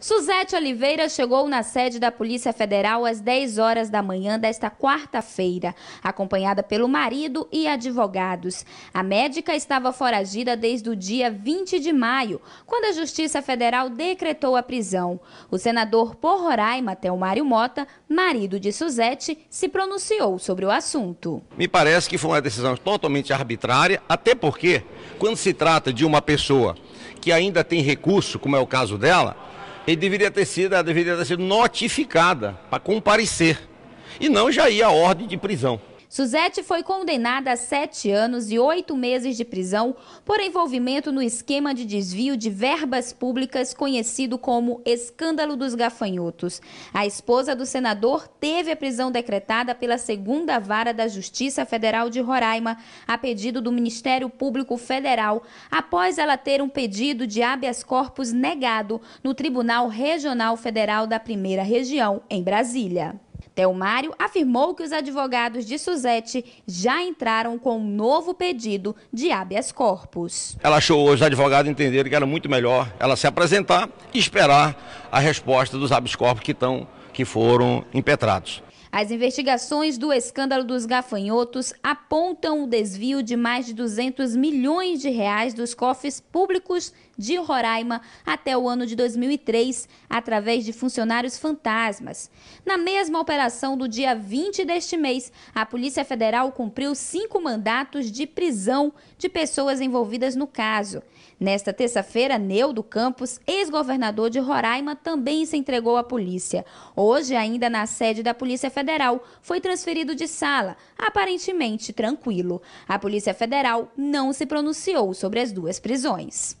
Suzete Oliveira chegou na sede da Polícia Federal às 10 horas da manhã desta quarta-feira, acompanhada pelo marido e advogados. A médica estava foragida desde o dia 20 de maio, quando a Justiça Federal decretou a prisão. O senador por Roraima, Telmário Mota, marido de Suzete, se pronunciou sobre o assunto. Me parece que foi uma decisão totalmente arbitrária, até porque, quando se trata de uma pessoa que ainda tem recurso, como é o caso dela, ele deveria ter sido, deveria ter sido notificada para comparecer e não já ir à ordem de prisão. Suzete foi condenada a sete anos e oito meses de prisão por envolvimento no esquema de desvio de verbas públicas conhecido como Escândalo dos Gafanhotos. A esposa do senador teve a prisão decretada pela segunda vara da Justiça Federal de Roraima, a pedido do Ministério Público Federal, após ela ter um pedido de habeas corpus negado no Tribunal Regional Federal da Primeira Região, em Brasília. Telmário afirmou que os advogados de Suzete já entraram com um novo pedido de habeas corpus. Ela achou os advogados entenderem que era muito melhor ela se apresentar e esperar a resposta dos habeas corpus que, estão, que foram impetrados. As investigações do escândalo dos gafanhotos apontam o desvio de mais de 200 milhões de reais dos cofres públicos de Roraima até o ano de 2003, através de funcionários fantasmas. Na mesma operação do dia 20 deste mês, a Polícia Federal cumpriu cinco mandatos de prisão de pessoas envolvidas no caso. Nesta terça-feira, Neudo Campos, ex-governador de Roraima, também se entregou à polícia. Hoje, ainda na sede da Polícia Federal, foi transferido de sala, aparentemente tranquilo. A Polícia Federal não se pronunciou sobre as duas prisões.